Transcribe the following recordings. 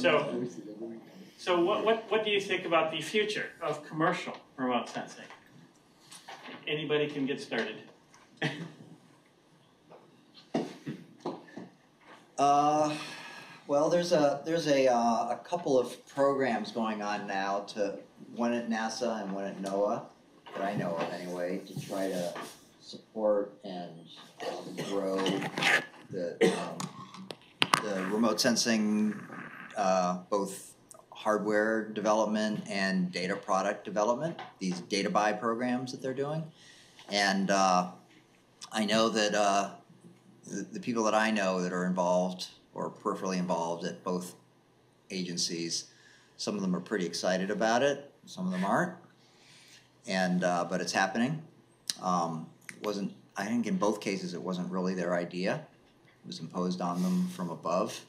So, so what, what, what do you think about the future of commercial remote sensing? Anybody can get started. Uh, well, there's a, there's a, uh, a couple of programs going on now to, one at NASA and one at NOAA, that I know of anyway, to try to support and um, grow the, um, the remote sensing, uh, both hardware development and data product development, these data buy programs that they're doing. And, uh, I know that, uh, the, the people that I know that are involved or peripherally involved at both agencies, some of them are pretty excited about it, some of them aren't. And, uh, but it's happening. Um, it wasn't, I think in both cases, it wasn't really their idea. It was imposed on them from above,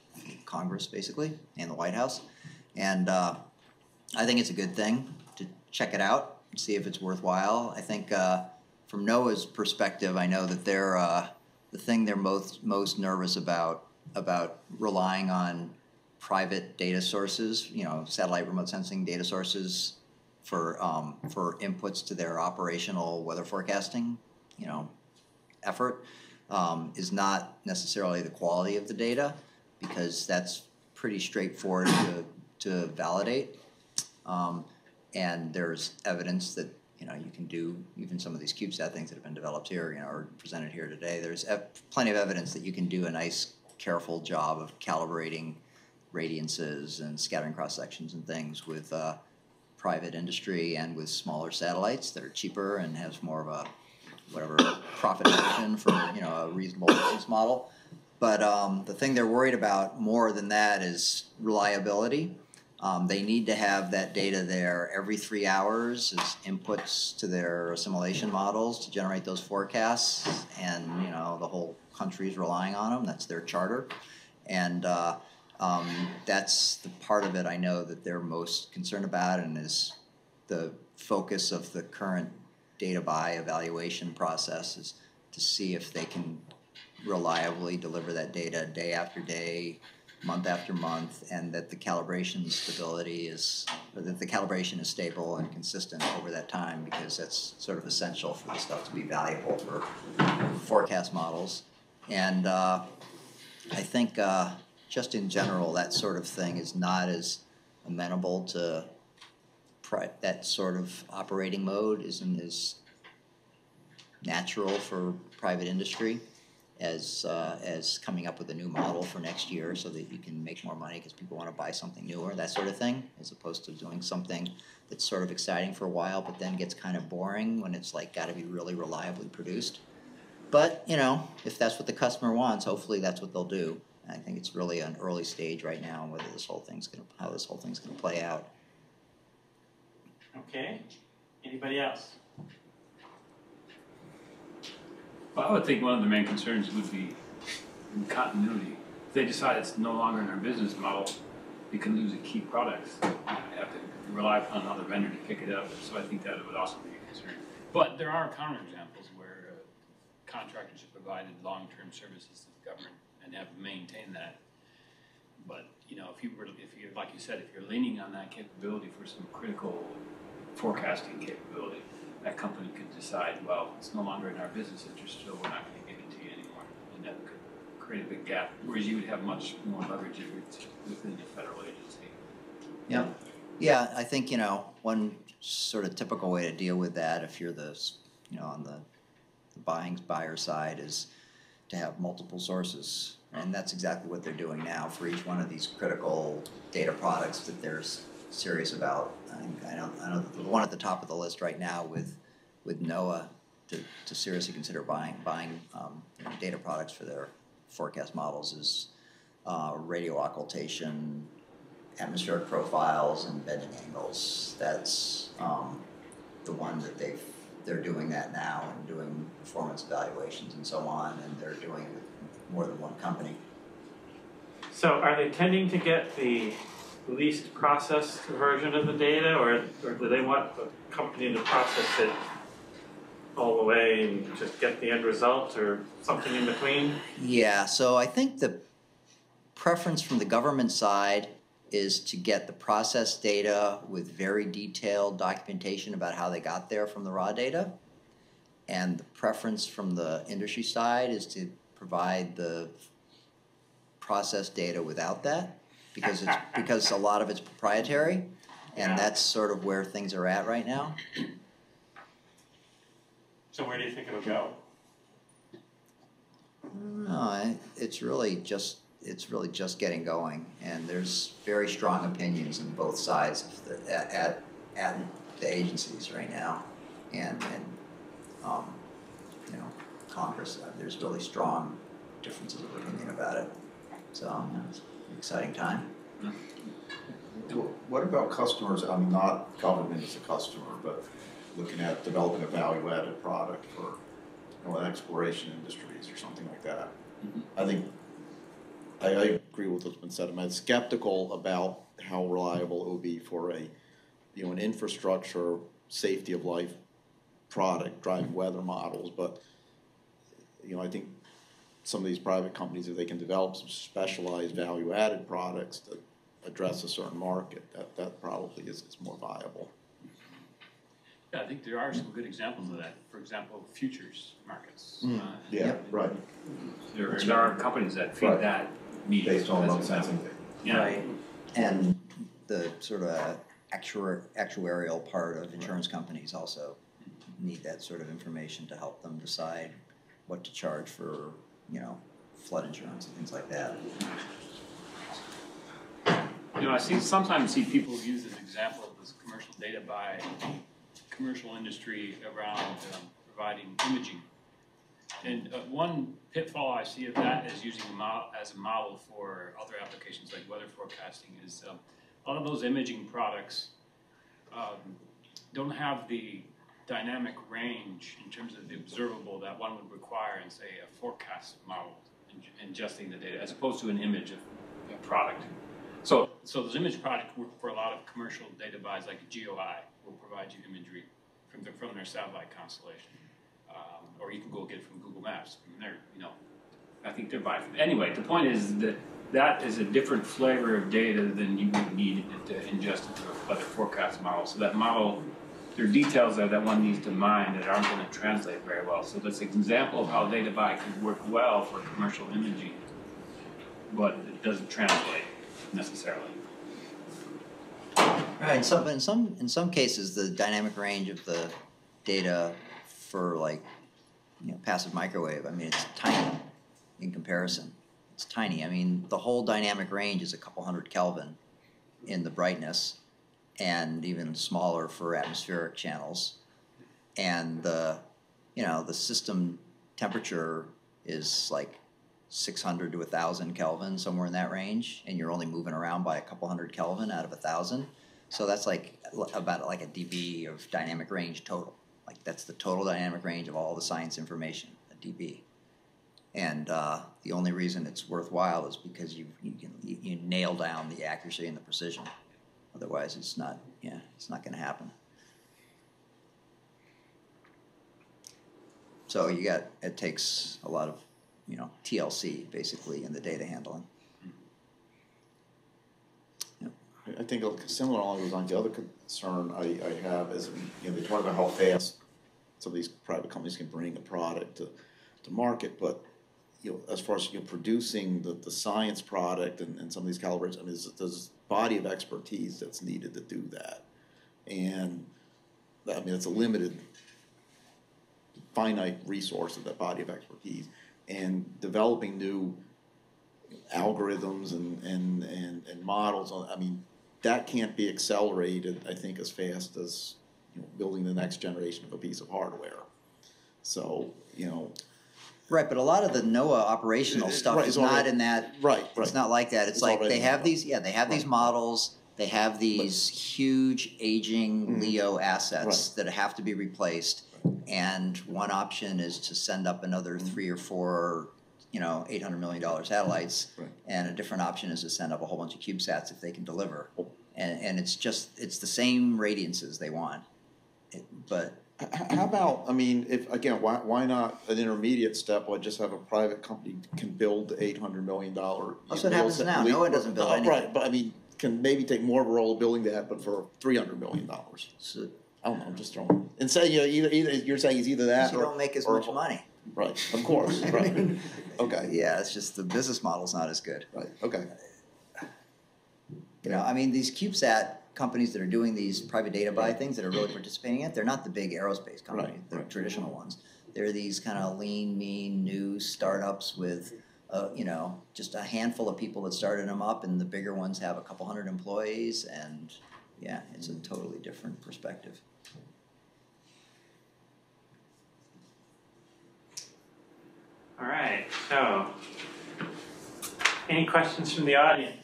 Congress basically, and the White House. And, uh, I think it's a good thing to check it out, and see if it's worthwhile. I think, uh, from NOAA's perspective, I know that they're, uh, the thing they're most most nervous about about relying on private data sources, you know, satellite remote sensing data sources for um, for inputs to their operational weather forecasting, you know, effort um, is not necessarily the quality of the data because that's pretty straightforward to to validate. Um, and there's evidence that you know, you can do even some of these CubeSat things that have been developed here, you know, or presented here today. There's plenty of evidence that you can do a nice, careful job of calibrating radiances and scattering cross sections and things with uh, private industry and with smaller satellites that are cheaper and has more of a whatever profit margin for you know a reasonable business model. But um, the thing they're worried about more than that is reliability um, they need to have that data there every three hours as inputs to their assimilation models to generate those forecasts. And, you know, the whole country is relying on them. That's their charter. And uh, um, that's the part of it I know that they're most concerned about and is the focus of the current data buy evaluation process is to see if they can reliably deliver that data day after day, month after month, and that the calibration stability is, that the calibration is stable and consistent over that time, because that's sort of essential for the stuff to be valuable for forecast models. And uh, I think uh, just in general, that sort of thing is not as amenable to that sort of operating mode isn't as natural for private industry as uh, as coming up with a new model for next year so that you can make more money because people want to buy something newer, that sort of thing, as opposed to doing something that's sort of exciting for a while but then gets kind of boring when it's like got to be really reliably produced. But you know, if that's what the customer wants, hopefully that's what they'll do. I think it's really an early stage right now whether this whole thing's gonna how this whole thing's gonna play out. Okay, anybody else? Well, I would think one of the main concerns would be continuity. If they decide it's no longer in our business model, you can lose a key product. You have to rely upon another vendor to pick it up, so I think that would also be a concern. But there are counterexamples where uh, contractors have provided long-term services to the government and have maintained that. But, you know, if you were, if you, like you said, if you're leaning on that capability for some critical forecasting capability, that company could decide, well, it's no longer in our business interest, so we're not gonna give it to you anymore. And that could create a big gap, whereas you would have much more leverage if it's within the federal agency. Yeah, yeah, I think, you know, one sort of typical way to deal with that, if you're the, you know, on the the buying, buyer side, is to have multiple sources. And that's exactly what they're doing now for each one of these critical data products that they're serious about. I think, I know the one at the top of the list right now with, with NOAA to, to seriously consider buying, buying, um, data products for their forecast models is, uh, radio occultation, atmospheric profiles and bending angles. That's um, the one that they've, they're doing that now and doing performance evaluations and so on, and they're doing it with more than one company. So are they tending to get the least processed version of the data, or, or do they want the company to process it all the way and just get the end result, or something in between? Yeah, so I think the preference from the government side is to get the process data with very detailed documentation about how they got there from the raw data. And the preference from the industry side is to provide the process data without that, because it's, because a lot of it's proprietary, Yeah. and that's sort of where things are at right now. So where do you think it'll go? No, I- it's really just, it's really just getting going, and there's very strong opinions on both sides of the, at, at, at the agencies right now. And, and, um, you know, Congress, uh, there's really strong differences of opinion about it. So, it's an exciting time. What about customers, I mean, not government as a customer, but looking at developing a value-added product for, you know, exploration industries or something like that? Mhm. I think, I, I agree with what's been said, I'm skeptical about how reliable it will be for a, you know, an infrastructure, safety of life product, driving weather models, but, you know, I think some of these private companies, if they can develop some specialized value-added products that address a certain market, that, that probably is, is more viable. Yeah, I think there are some good examples of that. For example, futures markets. Mm, Uh, Yeah, right. There, there are companies that feed Right. that need. Based on as load sensing. Yeah, Right. And the sort of actuar- actuarial part of insurance companies also need that sort of information to help them decide what to charge for, you know, flood insurance and things like that. you know, I see, sometimes see people use an example of this commercial data by commercial industry around um, providing imaging. And uh, one pitfall I see of that is using a as a model for other applications like weather forecasting is um, a lot of those imaging products um, don't have the dynamic range in terms of the observable that one would require in, say, a forecast model, ingesting the data, as opposed to an image of a product. So, so those image products work for a lot of commercial data buys, like GeoEye will provide you imagery from their, from their satellite constellation. Um, or you can go get it from Google Maps, from their, you know, I think they're buying from, anyway, the point is that that is a different flavor of data than you would need to ingest into a weather forecast model. So that model, there are details there that one needs to mind that aren't gonna translate very well. So an example of how data buy could work well for commercial imaging, but it doesn't translate necessarily. Right, in some, in some, in some cases, the dynamic range of the data for like, you know, passive microwave, I mean, it's tiny in comparison. It's tiny, I mean, the whole dynamic range is a couple hundred Kelvin in the brightness and even smaller for atmospheric channels. And the, you know, the system temperature is like six hundred to thousand Kelvin, somewhere in that range, and you're only moving around by a couple hundred Kelvin out of a thousand. So that's like about like a dB of dynamic range total. Like that's the total dynamic range of all the science information, a dB. And uh, the only reason it's worthwhile is because you you can you nail down the accuracy and the precision. Otherwise, it's not yeah it's not going to happen. So you got it takes a lot of you know TLC basically in the data handling. I, think similar along those lines, the other concern I, I have is, you know, they talk about how fast some of these private companies can bring a product to, to market, but, you know, as far as, you know, producing the, the science product and, and some of these calibrations, I mean, a body of expertise that's needed to do that. And, I mean, it's a limited, finite resource of that body of expertise. And developing new algorithms and, and, and, and models, I mean, that can't be accelerated, I think, as fast as, you know, building the next generation of a piece of hardware. So, you know, Right, but a lot of the NOAA operational stuff right, is it's not already- in that right, right. It's not like that. It's, It's like already they have these, yeah, they have these Right. models, they have these huge aging Mhm. LEO assets that have to be replaced. And one option is to send up another Mhm. three or four, you know, eight hundred million dollar satellites. Right. And a different option is to send up a whole bunch of CubeSats if they can deliver. Oh. And, and it's just, it's the same radiances they want. It- But, How about, I mean, if, again, why, why not an intermediate step, why just have a private company can build eight hundred million dollar? That's what happens now. NOAA doesn't build oh, anything. Right, but I mean, can maybe take more of a role building that, but for three hundred million dollars. So, I don't know, I'm just throwing, and say, you know, either, either, you're saying it's either that you or. don't make as or- much money. Right, of course, right, okay, Yeah, it's just the business model's not as good. right, okay, You know, I mean, these CubeSat companies that are doing these private data buy things that are really participating in it, they're not the big aerospace companies, Right, the right. traditional ones. They're these kind of lean, mean, new startups with, uh, you know, just a handful of people that started them up, and the bigger ones have a couple hundred employees, and yeah, it's a totally different perspective. All right, so, any questions from the audience?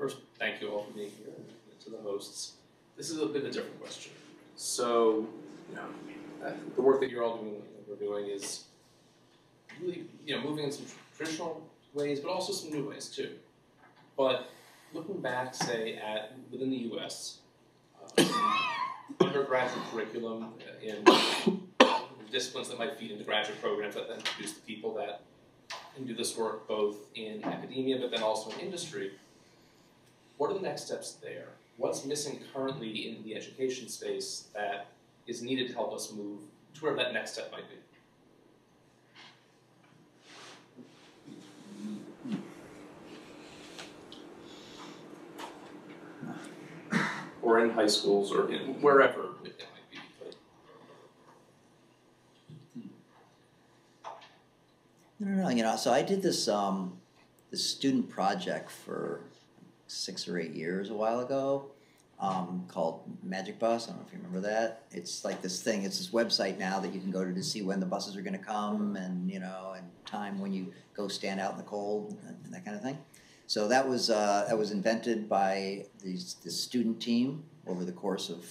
First, thank you all for being here, and to the hosts. This is a bit of a different question. So, you know, uh, the work that you're all doing, we're doing is really, you know, moving in some traditional ways, but also some new ways too. But looking back, say, at, within the US, uh, undergraduate curriculum in disciplines that might feed into graduate programs that then produce the people that can do this work both in academia, but then also in industry, what are the next steps there? What's missing currently in the education space that is needed to help us move to where that next step might be? Or in high schools or in wherever it might be, but I don't you know, so I did this, um, this student project for six or eight years a while ago, um, called Magic Bus, I don't know if you remember that. It's like this thing, it's this website now that you can go to to see when the buses are gonna come and, you know, and time when you go stand out in the cold and that kind of thing. So that was, uh, that was invented by these, this student team over the course of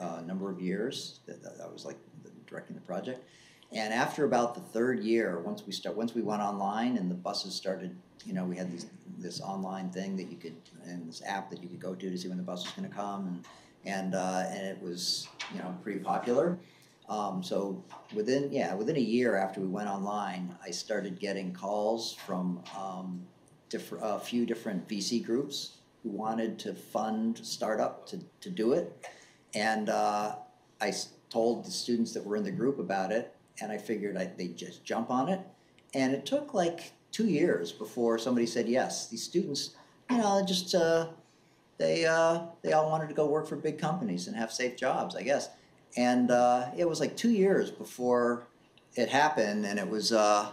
uh, a number of years, that, that was like the- directing the project. And after about the third year, once we start, once we went online and the buses started, you know, we had these, this online thing that you could, and this app that you could go to to see when the bus was gonna come and, and, uh, and it was, you know, pretty popular. Um, so within, yeah, within a year after we went online, I started getting calls from, um, a few different VC groups who wanted to fund startup to, to do it. And, uh, I told the students that were in the group about it, and I figured I, they'd just jump on it. And it took like two years before somebody said yes. These students, you know, just uh, they uh, they all wanted to go work for big companies and have safe jobs, I guess. And uh, it was like two years before it happened, and it was uh,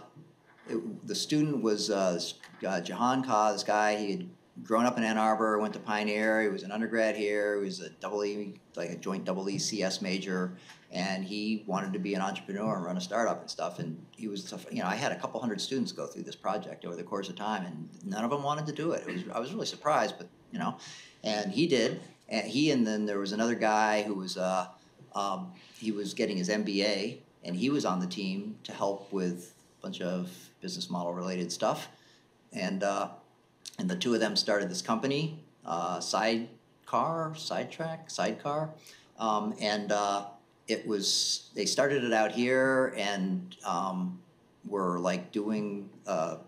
it, the student was uh, uh, Jahan Khanna, this guy. He had grown up in Ann Arbor, went to Pioneer. He was an undergrad here. He was a double E, like a joint double E CS major, and he wanted to be an entrepreneur and run a startup and stuff. And he was, you know, I had a couple hundred students go through this project over the course of time, and none of them wanted to do it. It was, I was really surprised, but you know, and he did. And he and then there was another guy who was, uh, um, he was getting his MBA, and he was on the team to help with a bunch of business model related stuff. And uh, and the two of them started this company, uh, Sidecar, Sidetrack, Sidecar, um, and uh, it was they started it out here and um, were like doing a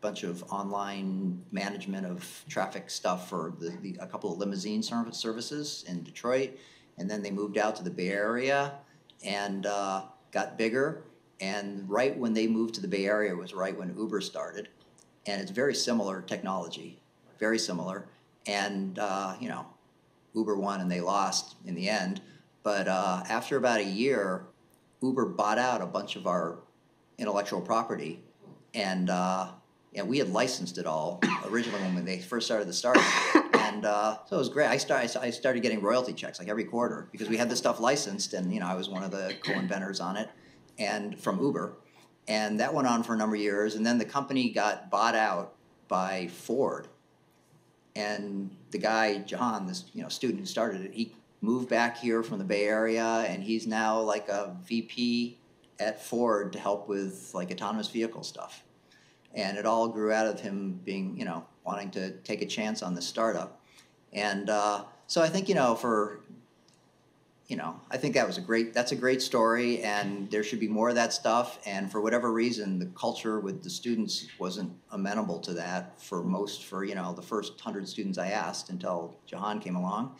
bunch of online management of traffic stuff for the, the a couple of limousine service services in Detroit, and then they moved out to the Bay Area and uh, got bigger. And right when they moved to the Bay Area was right when Uber started and it's very similar technology, very similar. And uh, you know, Uber won and they lost in the end. But uh, after about a year, Uber bought out a bunch of our intellectual property, and uh, and we had licensed it all originally when they first started the startup. And uh, so it was great. I started I started getting royalty checks like every quarter because we had this stuff licensed, and you know I was one of the co-inventors on it, and from Uber. And that went on for a number of years, and then the company got bought out by Ford. And the guy, John, this you know student who started it, he moved back here from the Bay Area, and he's now like a VP at Ford to help with like autonomous vehicle stuff. And it all grew out of him being, you know, wanting to take a chance on this startup. And uh, so I think, you know, for you know, I think that was a great, that's a great story and there should be more of that stuff. And for whatever reason, the culture with the students wasn't amenable to that for most, for, you know, the first hundred students I asked until Jahan came along.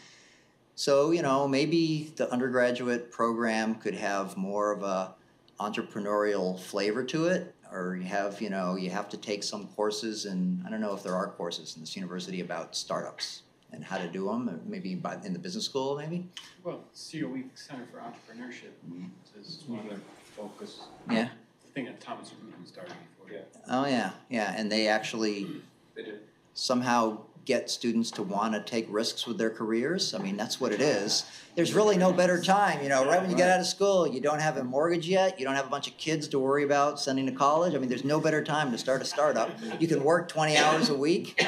So, you know, maybe the undergraduate program could have more of a entrepreneurial flavor to it. Or you have, you know, you have to take some courses and I don't know if there are courses in this university about startups and how to do them, uh, maybe by, in the business school, maybe? Well, COE Center for Entrepreneurship mm-hmm. is one of their focus. Yeah. The thing that Thomas Zurbuchen started before. Yeah. Oh, yeah, yeah, and they actually They do. somehow get students to wanna take risks with their careers, I mean, that's what it is. There's really no better time, you know, right when you get out of school, you don't have a mortgage yet, you don't have a bunch of kids to worry about sending to college, I mean, there's no better time to start a startup. You can work twenty hours a week,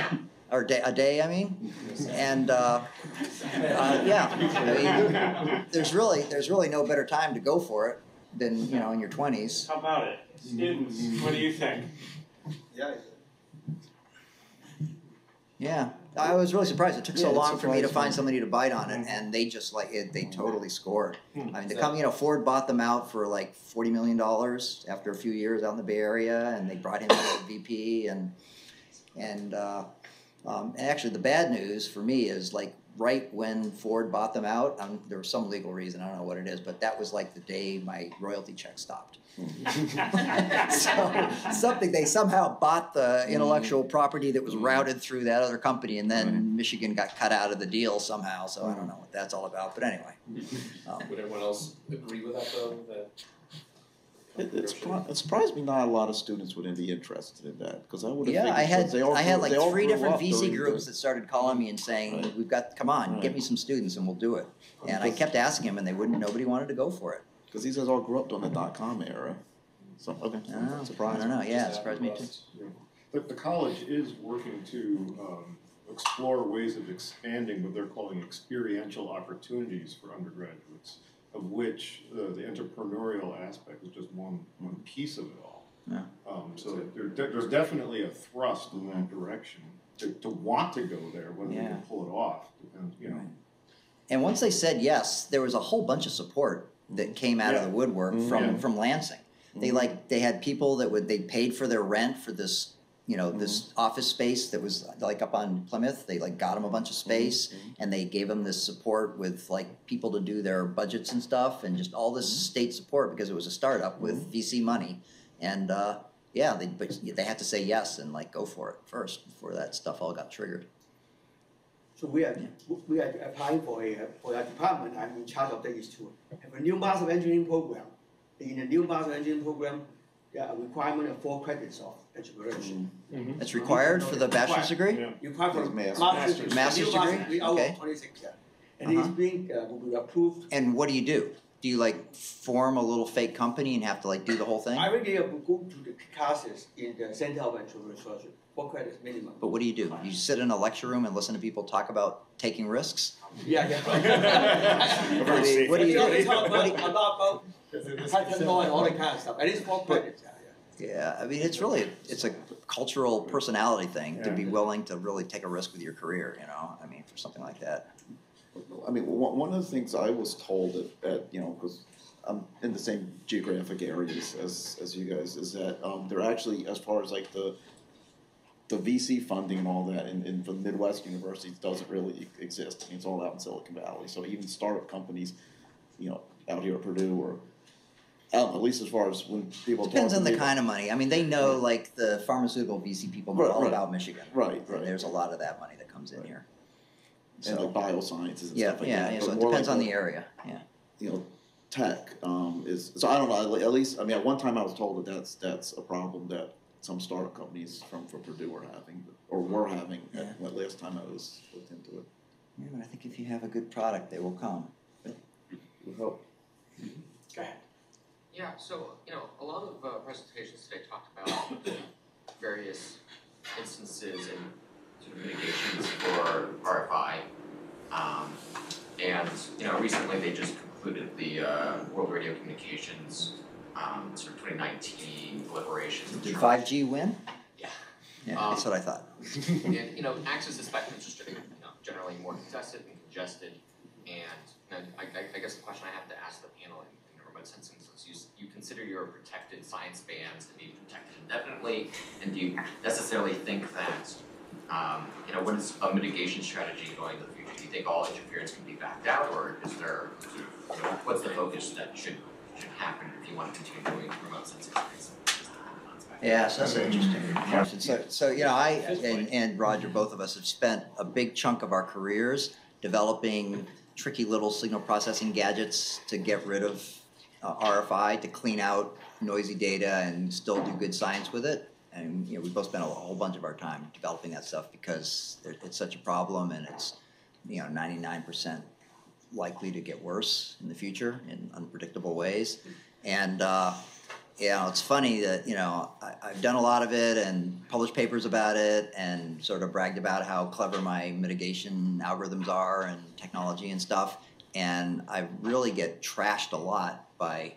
or day, a day, I mean, and, uh, uh, yeah, I mean, there's really, there's really no better time to go for it than, you know, in your twenties. How about it? Students, what do you think? Yeah, Yeah, I was really surprised. It took so Yeah, long for me to find somebody to bite on it, and they just like it. They totally scored. Hmm. I mean, the company, you know, Ford bought them out for like forty million dollars after a few years out in the Bay Area, and they brought him in as VP, and and uh, um, and actually, the bad news for me is like right when Ford bought them out. Um, there was some legal reason I don't know what it is, but that was like the day my royalty check stopped. so something they somehow bought the intellectual property that was routed through that other company, and then Michigan got cut out of the deal somehow. So I don't know what that's all about. But anyway, um, Would everyone else agree with that though, that? It, it's, surpri- it surprised me not a lot of students would be interested in that, because I would have yeah, I had they all I had grew- like three different VC groups the- that started calling me and saying, Right. "We've got come on, get me some students, and we'll do it." And I kept asking them, and they wouldn't. Nobody wanted to go for it. Because these guys all grew up during the dot com era. So, okay, Oh, surprised. I don't know. Yeah, it surprised me too. The, the college is working to, um, explore ways of expanding what they're calling experiential opportunities for undergraduates, of which, uh, the entrepreneurial aspect is just one, one piece of it all. Yeah. Um, so there, there's definitely a thrust in that direction, to, to want to go there, whether they Yeah. can pull it off, depends, you know. Right. And once they said yes, there was a whole bunch of support that came out of the woodwork Mhm. from Yeah. from Lansing. They Mhm. like they had people that would they paid for their rent for this you know this mm-hmm. office space that was like up on Plymouth. They like got them a bunch of mm-hmm. space mm-hmm. and they gave them this support with like people to do their budgets and stuff and just all this state support because it was a startup with VC money. And uh, yeah, they but they had to say yes and like go for it first before that stuff all got triggered. So we are, we are applying for a, for a department, I'm in charge of that is to have a new master engineering program. In the new master engineering program, there are requirement of four credits of entrepreneurship. It's required for the bachelor's degree. Yeah. Required for Master's. master's, Master's new degree? master's, out Okay. twenty-six, yeah. And it's Uh-huh. being, uh, will be approved. And what do you do? Do you like form a little fake company and have to like do the whole thing? I already uh, go to the classes in the Center of Entrepreneurship, four credits minimum. But what do you do? You sit in a lecture room and listen to people talk about taking risks? Yeah, yeah. What do you- what do you do? talk about, about, about patent law and all that kind of stuff, at least four credits, yeah, yeah. Yeah, I mean, it's really, it's a cultural personality thing to be willing to really take a risk with your career, you know? I mean, for something like that. I mean, one, one of the things I was told at, at you know, because I'm in the same geographic areas as, as you guys, is that, um, they're actually, as far as like the, the VC funding and all that in, in the Midwest universities doesn't really exist. I mean, it's all out in Silicon Valley. So even startup companies, you know, out here at Purdue or, I at least as far as when people Depends on the me- kind of money. I mean, they know, like, the pharmaceutical VC people know Right, all right. about Michigan. Right, right. there's a lot of that money that comes in Right. here. And like biosciences and yeah, stuff like yeah, that. yeah, so it depends like on the- the area, yeah. you know, tech um, is so I don't know. At least I mean, at one time I was told that that's that's a problem that some startup companies from from Purdue are having or were having. Yeah. At, when last time I was looked into it, Yeah, but I think if you have a good product, they will come. we hope. Go ahead. Yeah, so, you know, a lot of uh, presentations today talked about various instances and sort of mitigations for RFI. Um, and, you know, recently they just concluded the uh, World Radio Communications um, sort of 2019 deliberations. in Did terms- five G win? Yeah. Yeah, Um, that's what I thought. and you know, access to spectrum is just you know generally more contested and congested, and and I, I, I guess the question I have to ask the panel in, in remote sensing is you, you consider your protected science bands to be protected indefinitely, and do you necessarily think that, um, you know, what is a mitigation strategy going to the future? Do you think all interference can be backed out, or is there, you know, what's the focus that should, should happen if you want to continue doing remote sensing space? Yeah, so that's an interesting question. So, so, you know, I and, and Roger, both of us have spent a big chunk of our careers developing tricky little signal processing gadgets to get rid of uh, RFI, to clean out noisy data and still do good science with it. And, you know, we both spent a whole bunch of our time developing that stuff because it's such a problem and it's, you know, ninety-nine percent likely to get worse in the future in unpredictable ways. And, uh, you know, it's funny that, you know, I, I've done a lot of it and published papers about it and sort of bragged about how clever my mitigation algorithms are and technology and stuff. And I really get trashed a lot by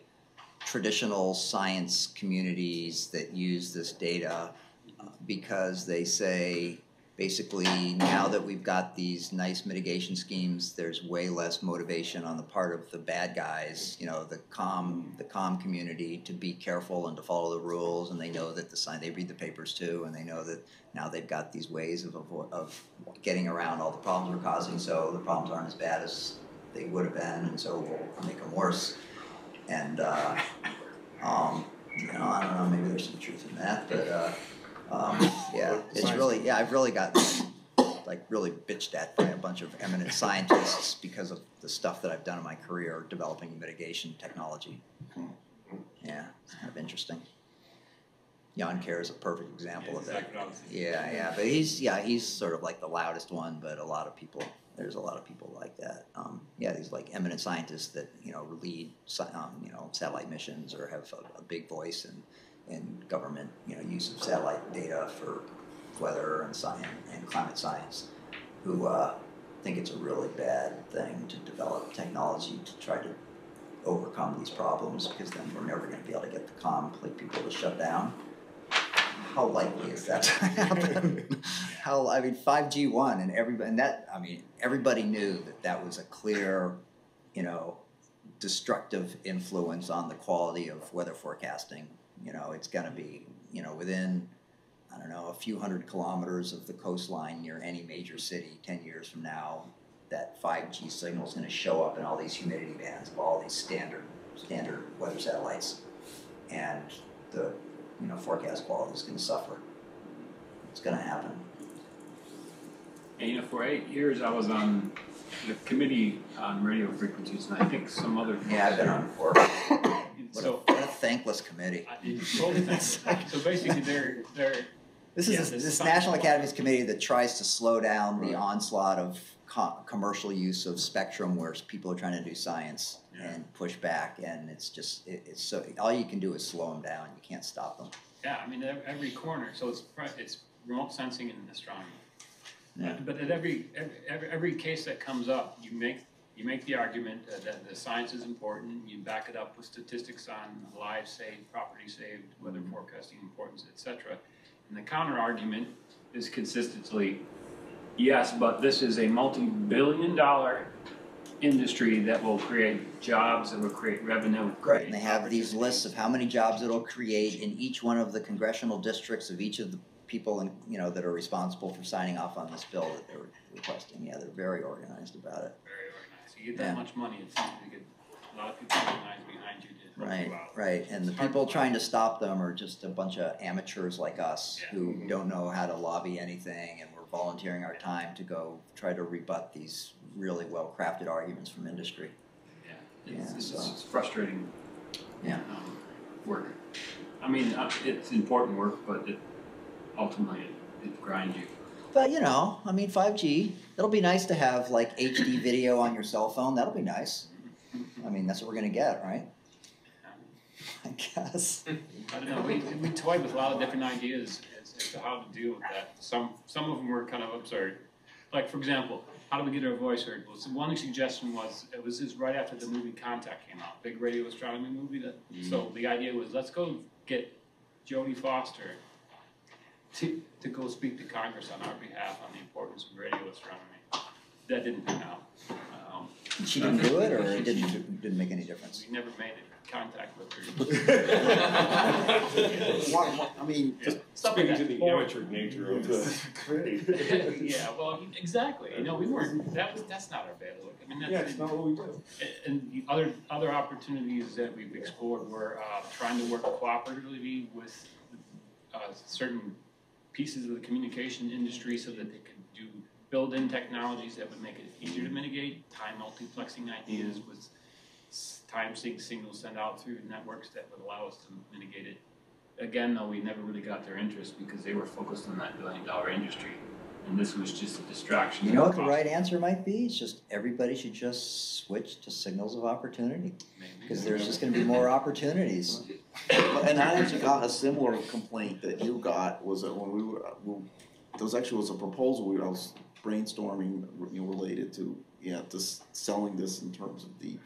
traditional science communities that use this data uh, because they say basically now that we've got these nice mitigation schemes, there's way less motivation on the part of the bad guys, you know, the com the com community to be careful and to follow the rules, and they know that the sign they read the papers too, and they know that now they've got these ways of of getting around all the problems we're causing, so the problems aren't as bad as they would have been, and so we'll make them worse. And uh, um, you know, I don't know, maybe there's some truth in that, but uh, um, yeah, it's really, yeah, I've really gotten like really bitched at by a bunch of eminent scientists because of the stuff that I've done in my career developing mitigation technology. Yeah, it's kind of interesting. Yann Kerr is a perfect example of that. Exactly what I was thinking. Yeah, yeah, but he's yeah he's sort of like the loudest one, but a lot of people there's a lot of people like that. Um, yeah, these like eminent scientists that you know lead um, you know satellite missions or have a, a big voice in in government you know use of satellite data for weather and science and climate science, who uh, think it's a really bad thing to develop technology to try to overcome these problems because then we're never going to be able to get the com like people to shut down. How likely is that to happen? How I mean, five G one and everybody and that I mean everybody knew that that was a clear, you know, destructive influence on the quality of weather forecasting. You know, it's going to be you know within I don't know a few hundred kilometers of the coastline near any major city ten years from now. That five G signal is going to show up in all these humidity bands of all these standard standard weather satellites, and the you know forecast quality is going to suffer. It's going to happen. And you know, for eight years, I was on the committee on radio frequencies, and I think some other. Yeah, I've been on What a, So, what a thankless committee. I totally think so. Basically, they're, they're, This Yeah, is this this is National something- Academies Committee that tries to slow down the Right. onslaught of co- commercial use of spectrum where people are trying to do science Yeah. and push back, and it's just it, it's so all you can do is slow them down. You can't stop them. yeah, I mean, ev- every corner, so it's, pri- it's remote sensing and astronomy. Yeah. But at every, every, every, every case that comes up, you make, you make the argument that- that the science is important, you back it up with statistics on lives saved, property saved, weather mm-hmm. forecasting importance, et cetera. And the counter argument is consistently, yes, but this is a multi-billion dollar industry that will create jobs, that will create revenue. Right, and they have these lists of how many jobs it'll create in each one of the congressional districts of each of the people and you know that are responsible for signing off on this bill that they're requesting. Yeah, they're very organized about it. very. You get Yeah. that much money, it seems to get a lot of people organized behind you to help Right, you out. right, and the It's hard people to trying to stop them are just a bunch of amateurs like us Yeah. who don't know how to lobby anything and we're volunteering our time to go try to rebut these really well-crafted arguments from industry. Yeah, it's, Yeah, it's, so- it's frustrating. Yeah. Um, work. I mean, uh, it's important work, but it ultimately it, it grinds you. But you know, I mean, five G, it'll be nice to have like HD video on your cell phone, that'll be nice. I mean, that's what we're gonna get, right? I guess. I don't know, we, we toyed with a lot of different ideas as, as to how to deal with that. Some, some of them were kind of absurd. Like, for example, how do we get our voice heard? Well, so one suggestion was, it was just right after the movie Contact came out, big radio astronomy movie that, so mm. the idea was, let's go get Jodie Foster to, to go speak to Congress on our behalf on the importance of radio astronomy. That didn't turn out. Um, She didn't do it, or it didn't, didn't make any difference? We never made contact with her. Why- why- I mean, Yeah, Stuff like Speaking to that. the amateur nature of the trade. Yeah, well, exactly, you know, we weren't, that was, that's not our bailiwick, I mean, that's. Yeah, it's not what we do. And the other, other opportunities that we've explored were, uh, trying to work cooperatively with, uh, certain pieces of the communication industry so that they could do, build in technologies that would make it easier to mitigate, time multiplexing ideas with time sync signals sent out through networks that would allow us to mitigate it. Again, though, we never really got their interest because they were focused on that billion dollar industry, and this was just a distraction. You know what the right answer might be? It's just everybody should just switch to signals of opportunity, because there's just gonna be more opportunities. And I actually got a similar complaint that you got, was that when we were, uh, we- there was actually was a proposal, we, I was brainstorming, you know, related to, yeah, this, selling this in terms of the,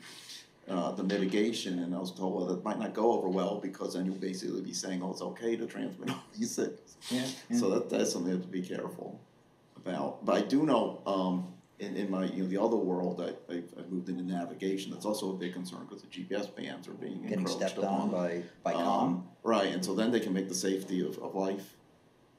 uh, the mitigation, and I was told, well, that might not go over well, because then you'll basically be saying, oh, it's okay to transmit all these signals. Yeah, So that, that's something you have to be careful about, but I do know, um, in, in my, you know, the other world, I, I've, I've moved into navigation, that's also a big concern, because the GPS bands are being Getting stepped upon. on by, by Um, com. Right, and so then they can make the safety of, of life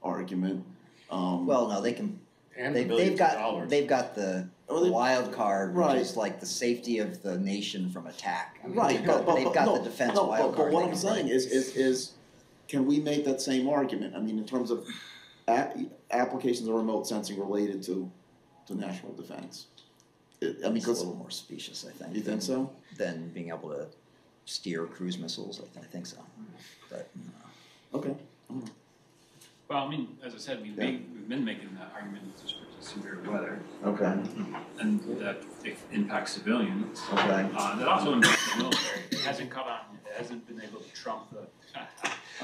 argument, um. Well, no, they can, And they've, they've got, dollars. they've got the Oh, they- wild card, which Right. is like the safety of the nation from attack. I mean, Right, they've but, got, but, they've got no, the defense no, wild but, card. but what I'm saying is, is, is, can we make that same argument, I mean, in terms of a- applications of remote sensing related to, to national defense? It, I mean, It's a cause, little more specious, I think. you think than- so? Than being able to steer cruise missiles, I, I think so, but, uh, Okay, Well, I mean, as I said, we've made, we've been making that argument with respect to severe weather, okay, and that it impacts civilians. okay, Uh, that also impacts the military, it hasn't caught on, it hasn't been able to trump the,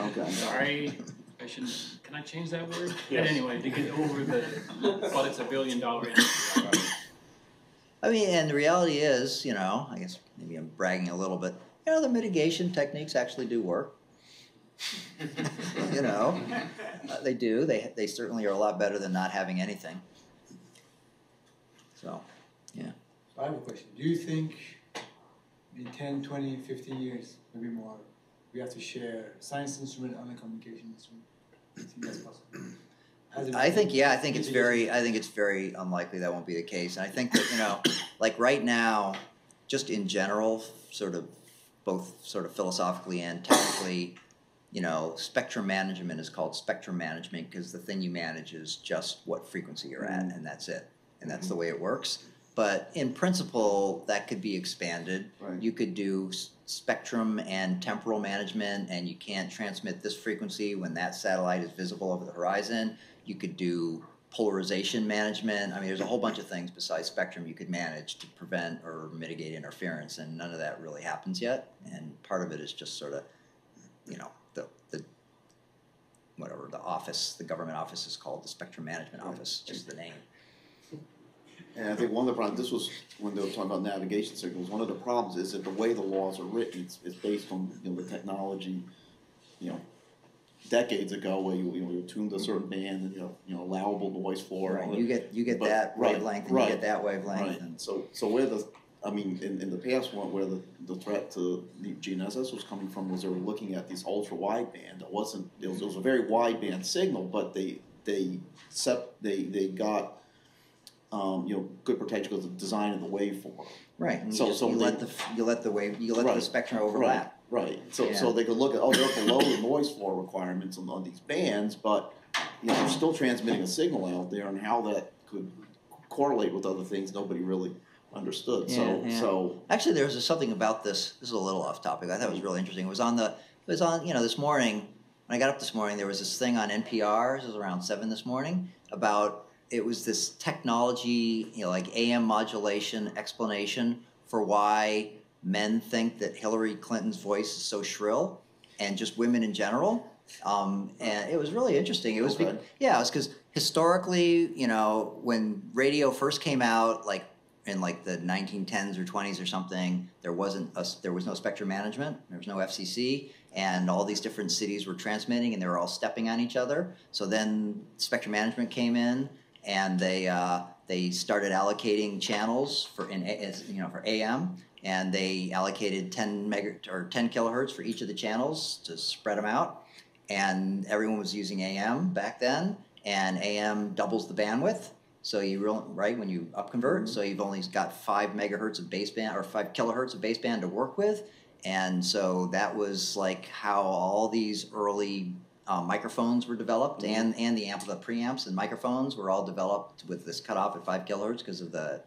okay. sorry, I shouldn't, can I change that word? Yes. But anyway, to get over the, but it's a billion dollar industry. I mean, and the reality is, you know, I guess maybe I'm bragging a little bit, you know, the mitigation techniques actually do work. You know, uh, they do, they, they certainly are a lot better than not having anything. So, yeah. I have a question. Do you think in 10, 20, 50 years, maybe more, we have to share science instrument and a communication instrument? Do you think that's possible? I think, yeah, I think it's very, I think it's very unlikely that won't be the case. And I think that, you know, like right now, just in general, sort of, both sort of philosophically and technically, you know, spectrum management is called spectrum management because the thing you manage is just what frequency you're at and that's it. And that's the way it works. But in principle, that could be expanded. Right. You could do s- spectrum and temporal management and you can't transmit this frequency when that satellite is visible over the horizon. You could do polarization management. I mean, there's a whole bunch of things besides spectrum you could manage to prevent or mitigate interference, and none of that really happens yet. And part of it is just sort of, you know, the the whatever the office, the government office is called the Spectrum Management Office, just the name. And I think one of the problems, this was when they were talking about navigation signals, one of the problems is that the way the laws are written, is, it's based on, you know, the technology, you know, decades ago, where you, you know, you tuned a certain band and, you know, you know, allowable noise floor. Right, you get you get But- that right, wavelength and you get that wavelength, Right, and so, so where the, I mean, in, in the past, one, where the, the threat to the GNSS was coming from was they were looking at these ultra wideband, it wasn't, it was, it was a very wideband signal, but they, they sep, they, they got, um, you know, good protection because of the design of the waveform. right, and you So- just so you they- let the you let the wave you let the Right, spectrum overlap. Right, so, Yeah. so they could look at, oh, they're below the noise floor requirements on, on these bands, but, you know, they're still transmitting a signal out there and how that could correlate with other things, nobody really understood, so, Yeah, yeah. so, Actually, there was something about this. This is a little off topic. I thought it was really interesting. It was on the. It was on. You know, this morning when I got up this morning, there was this thing on NPR. This was around seven this morning about. It was this technology, you know, like AM modulation explanation for why men think that Hillary Clinton's voice is so shrill, and just women in general. Um, and it was really interesting. It was, Okay. yeah, it was because historically, you know, when radio first came out, like in like the 1910s or 20s or something, there wasn't a, there was no spectrum management, there was no FCC, and all these different cities were transmitting, and they were all stepping on each other. So then spectrum management came in, and they uh, they started allocating channels for in you know for AM, and they allocated ten mega or ten kilohertz for each of the channels to spread them out, and everyone was using AM back then, and AM doubles the bandwidth. So you real right when you upconvert, so you've only got five megahertz of baseband or five kilohertz of baseband to work with, and so that was like how all these early uh, microphones were developed, and and the amp the preamps and microphones were all developed with this cutoff at five kilohertz because of the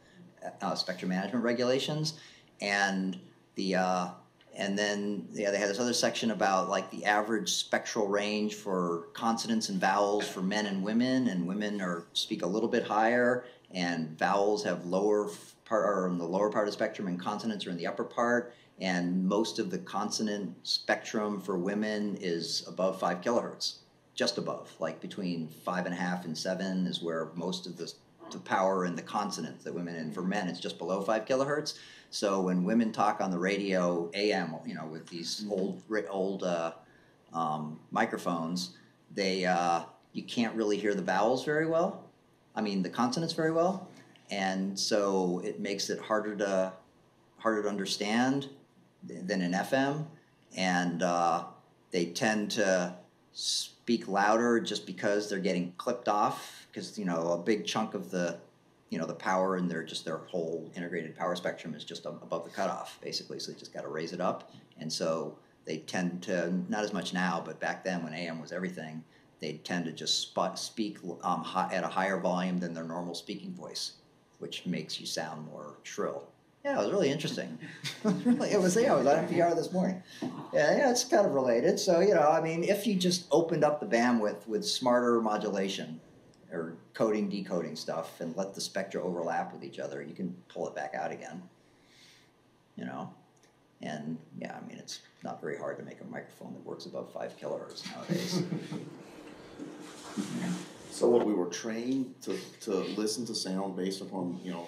uh, spectrum management regulations, and the uh, and then yeah they had this other section about like the average spectral range for consonants and vowels for men and women, and women are speak a little bit higher, and vowels have lower part are in the lower part of the spectrum, and consonants are in the upper part and most of the consonant spectrum for women is above five kilohertz, just above, like between five and a half and seven is where most of the, the power in the consonants that women, and for men, it's just below five kilohertz. So when women talk on the radio AM, you know, with these old, old uh, um, microphones, they uh, you can't really hear the vowels very well. I mean, the consonants very well, and so it makes it harder to harder to understand than an FM, and uh, they tend to speak louder just because they're getting clipped off. Because you know a big chunk of the, you know, the power and their just their whole integrated power spectrum is just above the cutoff, basically. So they just got to raise it up, and so they tend to not as much now, but back then when AM was everything, they tend to just spot, speak um, at a higher volume than their normal speaking voice, which makes you sound more shrill. Yeah, it was really interesting. It was really, it was. Yeah, I was on NPR this morning. Yeah, yeah, it's kind of related. So you know, I mean, if you just opened up the bandwidth with smarter modulation or coding, decoding stuff, and let the spectra overlap with each other, you can pull it back out again. You know, and yeah, I mean, it's not very hard to make a microphone that works above five kilohertz nowadays. So what, we were trained to, to listen to sound based upon, you know,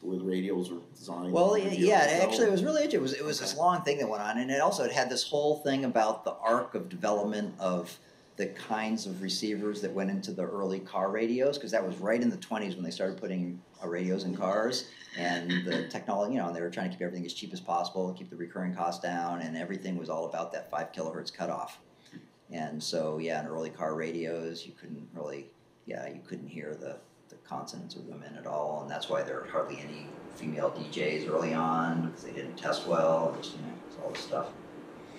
the way the radios were designed? Well, yeah, actually, it was really interesting. It was, it was this long thing that went on, and it also it had this whole thing about the arc of development of the kinds of receivers that went into the early car radios, because that was right in the 20s when they started putting uh, radios in cars, and the technology, you know, they were trying to keep everything as cheap as possible, keep the recurring costs down, and everything was all about that five kilohertz cutoff. And so, yeah, in early car radios, you couldn't really, yeah, you couldn't hear the the consonants of women at all, and that's why there are hardly any female DJs early on because they didn't test well. Just, you know, all this stuff.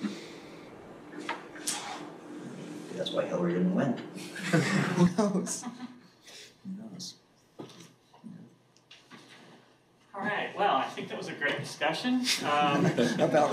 Maybe that's why Hillary didn't win. Who knows? Who knows? All right, well, I think that was a great discussion. Um, About